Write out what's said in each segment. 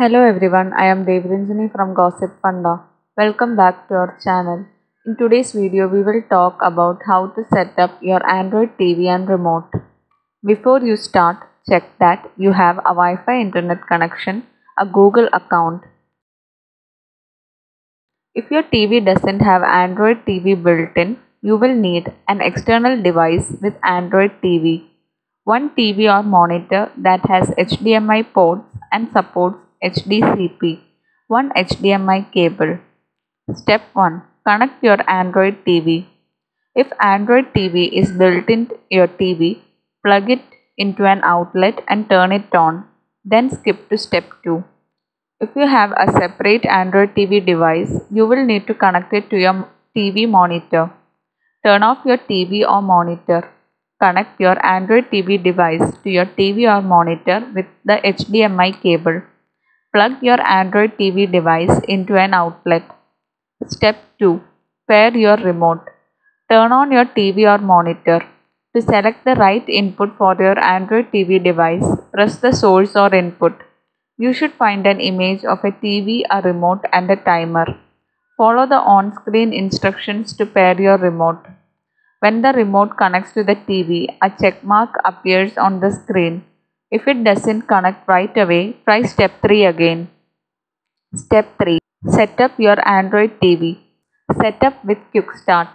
Hello everyone, I am Devranjani from Gossipfunda. Welcome back to our channel. In today's video, we will talk about how to set up your Android TV and remote. Before you start, check that you have a Wi-Fi internet connection, a Google account. If your TV doesn't have Android TV built in, you will need an external device with Android TV. One TV or monitor that has HDMI ports and supports HDCP. One HDMI cable. Step 1. Connect your Android TV. If Android TV is built into your TV, plug it into an outlet and turn it on. Then skip to step 2. If you have a separate Android TV device, you will need to connect it to your TV monitor. Turn off your TV or monitor. Connect your Android TV device to your TV or monitor with the HDMI cable. Plug your Android TV device into an outlet. Step 2. Pair your remote. Turn on your TV or monitor. To select the right input for your Android TV device, press the source or input. You should find an image of a TV, a remote and a timer. Follow the on-screen instructions to pair your remote. When the remote connects to the TV, a check mark appears on the screen. If it doesn't connect right away, try step 3 again. Step 3. Set up your Android TV. Set up with Quick Start.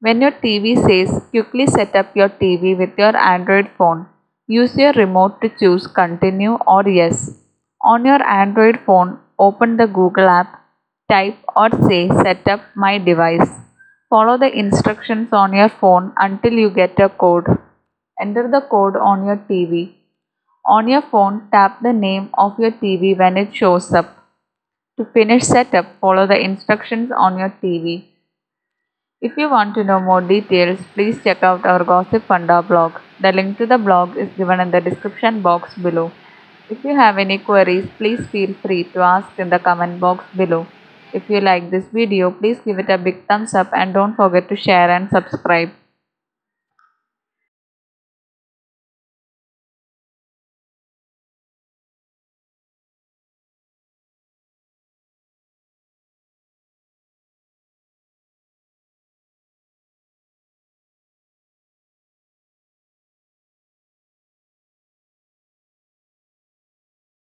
When your TV says quickly set up your TV with your Android phone, use your remote to choose continue or yes. On your Android phone, open the Google app, type or say set up my device. Follow the instructions on your phone until you get a code. Enter the code on your TV. On your phone, tap the name of your TV when it shows up. To finish setup, follow the instructions on your TV. If you want to know more details, please check out our Gossipfunda blog. The link to the blog is given in the description box below. If you have any queries, please feel free to ask in the comment box below. If you like this video, please give it a big thumbs up and don't forget to share and subscribe.